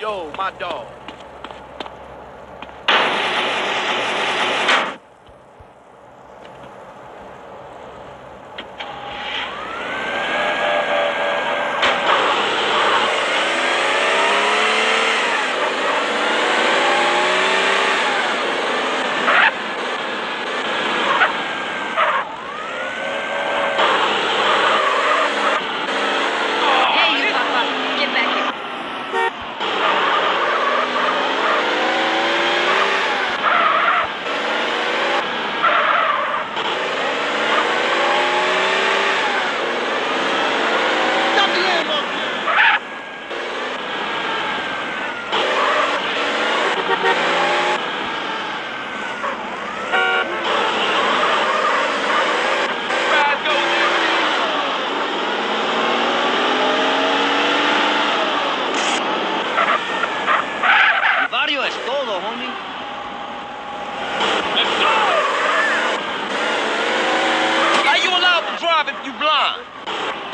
Yo, my dog. Drive if you blind?